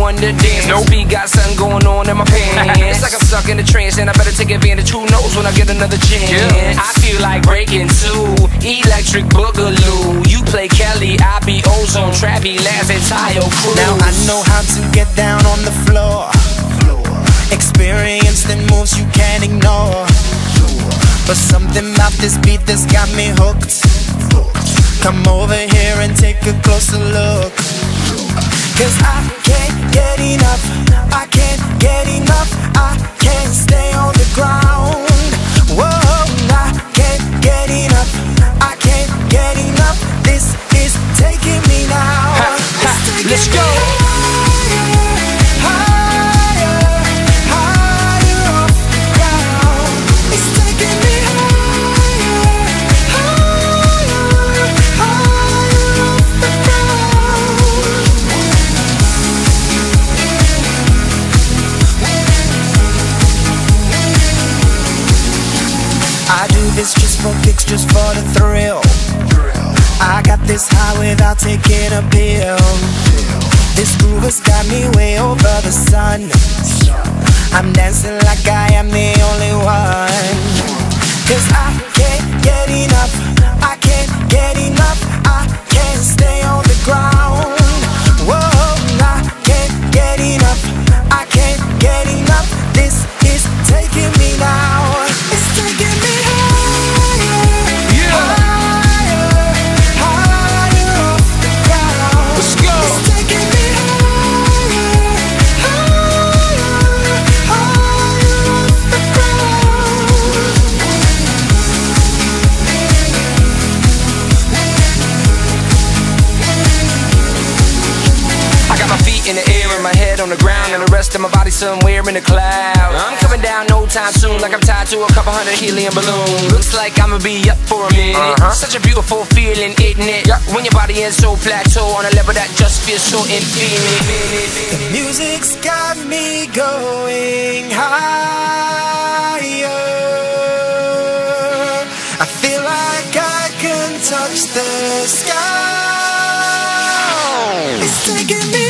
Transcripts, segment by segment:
one to dance. No beat, got something going on in my pants. it's like I'm stuck in a trance, and I better take advantage. Who knows when I get another chance? Yeah. I feel like breaking two, electric boogaloo. You play Kelly, I be ozone, Travi, Laz, and Cruz. Now I know how to get down on the floor. Experience the moves you can't ignore. But something about this beat that's got me hooked. Come over here and take a closer look. Cause I just kicks, just for the thrill. I got this high without taking a pill. This groove has got me way over the sun. I'm dancing like I am the only one. In the air and my head on the ground and the rest of my body somewhere in the cloud. I'm coming down no time soon, like I'm tied to a couple hundred helium balloons. Looks like I'ma be up for a minute. Uh-huh. Such a beautiful feeling, isn't it? When your body is so plateau on a level that just feels so infinite. Music's got me going higher. I feel like I can touch the sky. It's taking me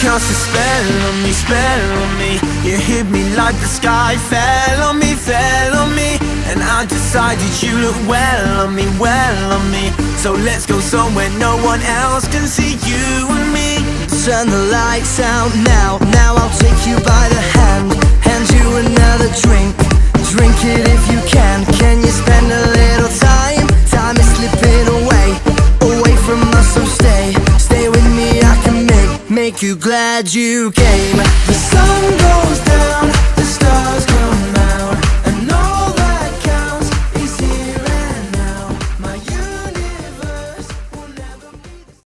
Cast a spell on me, spell on me. You hit me like the sky fell on me, fell on me. And I decided you look well on me, well on me. So let's go somewhere no one else can see you and me. Turn the lights out now. Now I'll take you make you glad you came. The sun goes down